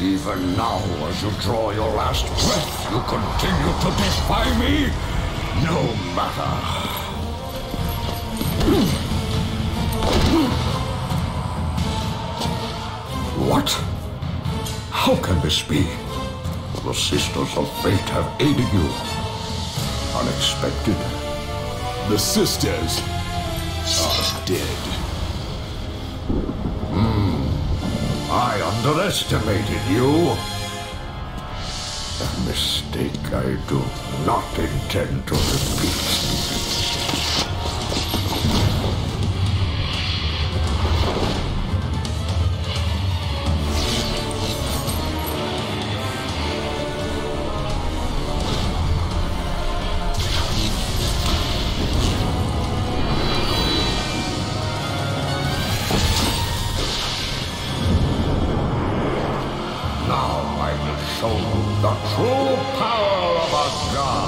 Even now, as you draw your last breath, you continue to defy me? No matter. What? How can this be? The Sisters of Fate have aided you. Unexpected. The sisters are dead. I underestimated you. A mistake I do not intend to repeat. Power of a god.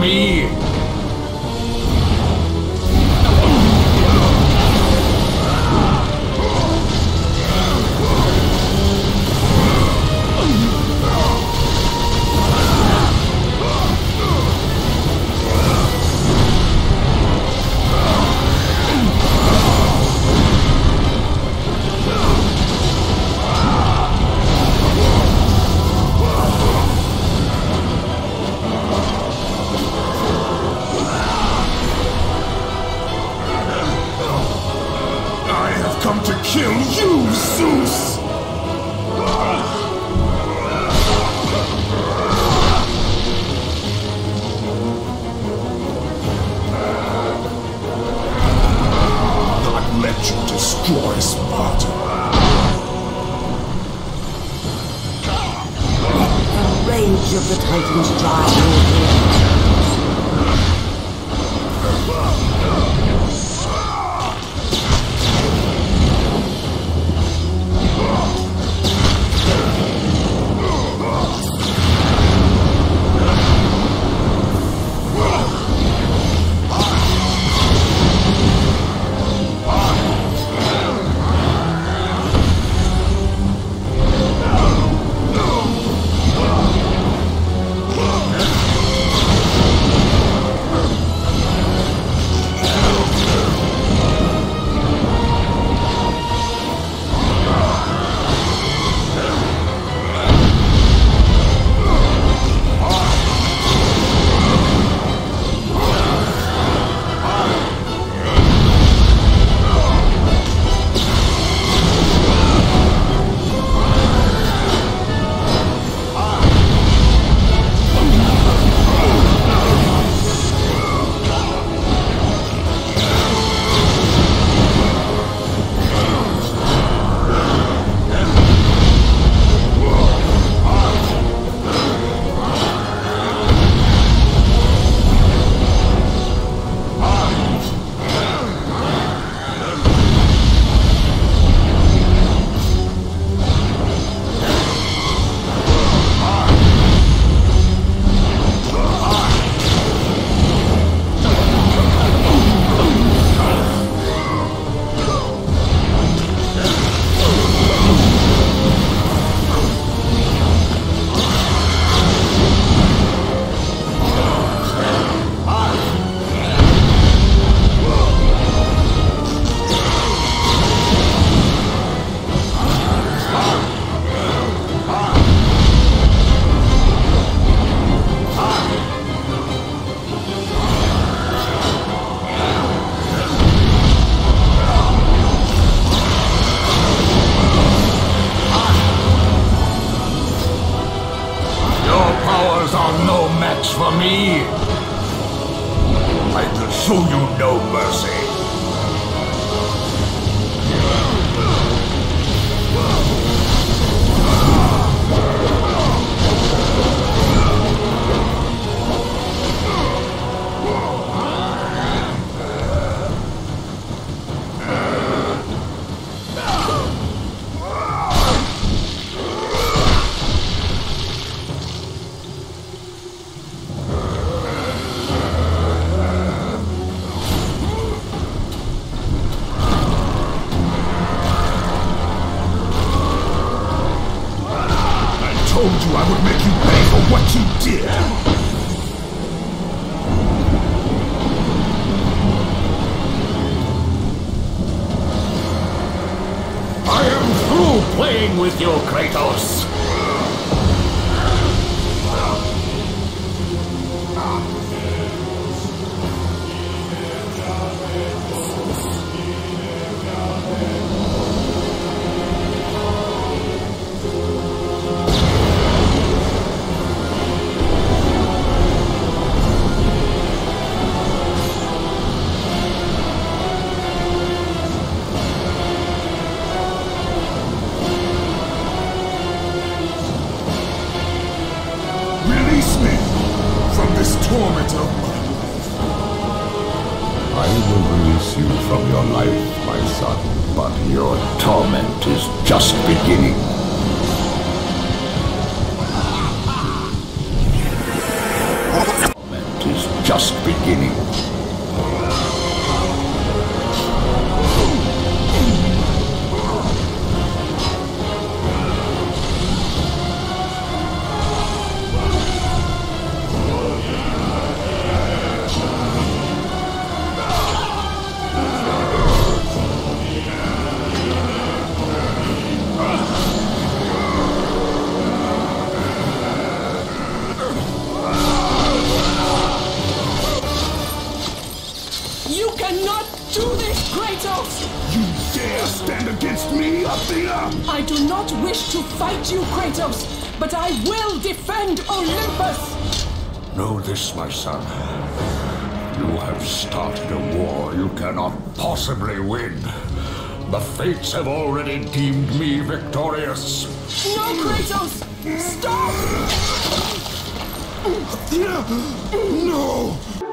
me. come to kill you, Zeus! Not let you destroy Sparta. The rage of the Titans drives Do you know mercy. Kratos! just beginning. Stand against me, Athena? I do not wish to fight you, Kratos, but I will defend Olympus! Know this, my son. You have started a war you cannot possibly win. The fates have already deemed me victorious. No, Kratos! Stop! Athena! No!